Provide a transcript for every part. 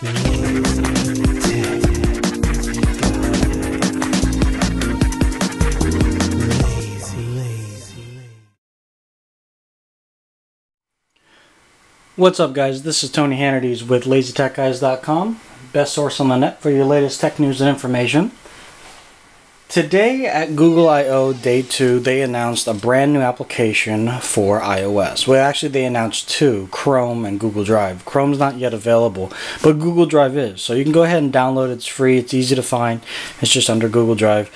What's up guys, this is Tony Hannity's with LazyTechGuys.com, best source on the net for your latest tech news and information. Today at Google I.O. Day 2, they announced a brand new application for iOS. Well, actually, they announced two Chrome and Google Drive. Chrome's not yet available, but Google Drive is. So you can go ahead and download it. It's free, it's easy to find. It's just under Google Drive.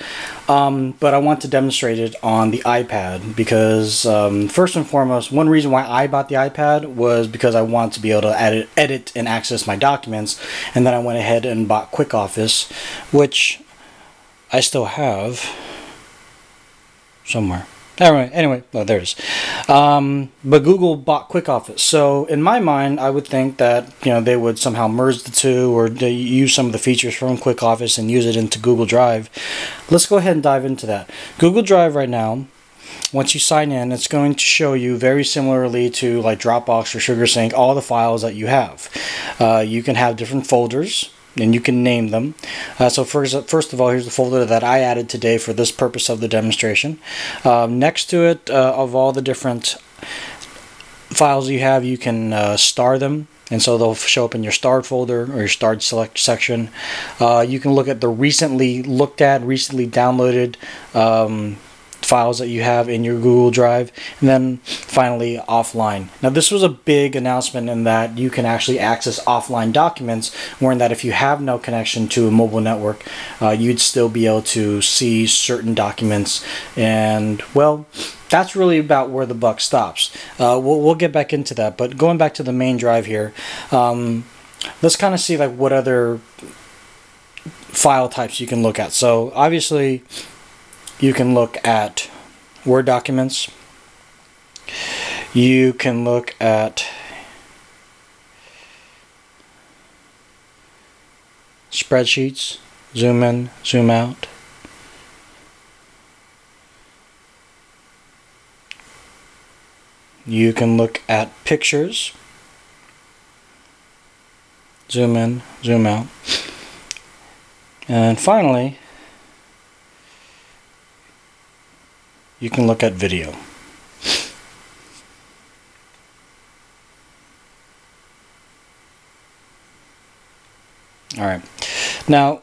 Um, but I want to demonstrate it on the iPad because, um, first and foremost, one reason why I bought the iPad was because I want to be able to edit, edit and access my documents. And then I went ahead and bought Quick Office, which I still have somewhere. Anyway, anyway, oh, there it is. Um, but Google bought QuickOffice, so in my mind, I would think that you know they would somehow merge the two or use some of the features from QuickOffice and use it into Google Drive. Let's go ahead and dive into that. Google Drive right now once you sign in, it's going to show you very similarly to like Dropbox or SugarSync all the files that you have. Uh, you can have different folders and you can name them. Uh, so first, first of all, here's the folder that I added today for this purpose of the demonstration. Um, next to it, uh, of all the different files you have, you can uh, star them. And so they'll show up in your starred folder or your starred select section. Uh, you can look at the recently looked at, recently downloaded um, files that you have in your Google Drive, and then finally offline. Now this was a big announcement in that you can actually access offline documents, wherein that if you have no connection to a mobile network, uh, you'd still be able to see certain documents, and well, that's really about where the buck stops. Uh, we'll, we'll get back into that, but going back to the main drive here, um, let's kind of see like what other file types you can look at. So obviously you can look at Word documents. You can look at spreadsheets, zoom in, zoom out. You can look at pictures, zoom in, zoom out. And finally, you can look at video. Alright, now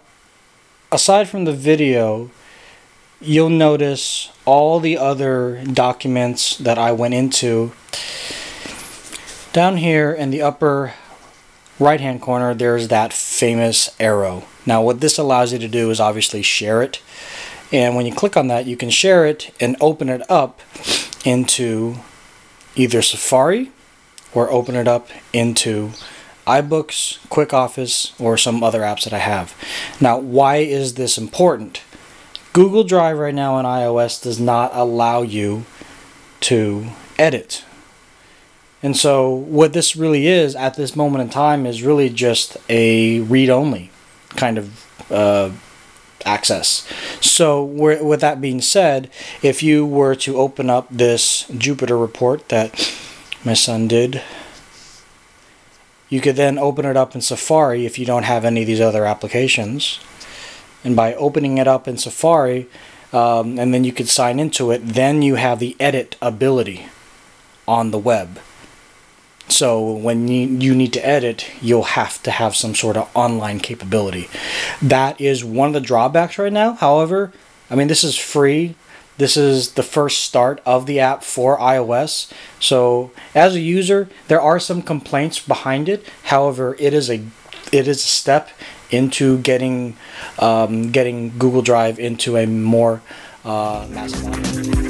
aside from the video, you'll notice all the other documents that I went into. Down here in the upper right hand corner, there's that famous arrow. Now what this allows you to do is obviously share it and when you click on that, you can share it and open it up into either Safari or open it up into iBooks, Quick Office, or some other apps that I have. Now, why is this important? Google Drive right now on iOS does not allow you to edit. And so what this really is at this moment in time is really just a read-only kind of uh, access. So with that being said, if you were to open up this Jupiter report that my son did, you could then open it up in Safari if you don't have any of these other applications. And by opening it up in Safari, um, and then you could sign into it, then you have the edit ability on the web. So when you, you need to edit, you'll have to have some sort of online capability. That is one of the drawbacks right now. However, I mean, this is free. This is the first start of the app for iOS. So as a user, there are some complaints behind it. However, it is a it is a step into getting um, getting Google Drive into a more uh, mass